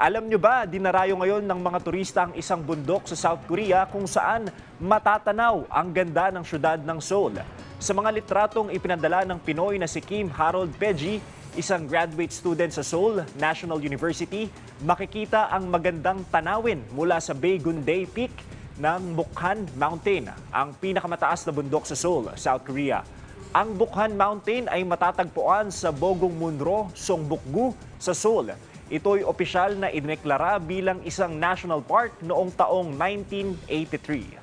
Alam nyo ba, dinarayo ngayon ng mga turista ang isang bundok sa South Korea kung saan matatanaw ang ganda ng syudad ng Seoul. Sa mga litratong ipinadala ng Pinoy na si Kim Harold Peji, isang graduate student sa Seoul National University, makikita ang magandang tanawin mula sa Baegundae Peak ng Bukhan Mountain, ang pinakamataas na bundok sa Seoul, South Korea. Ang Bukhan Mountain ay matatagpuan sa Bogong Munro, Songbukgu sa Seoul. Ito'y opisyal na idineklara bilang isang national park noong taong 1983.